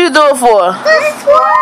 you do it for?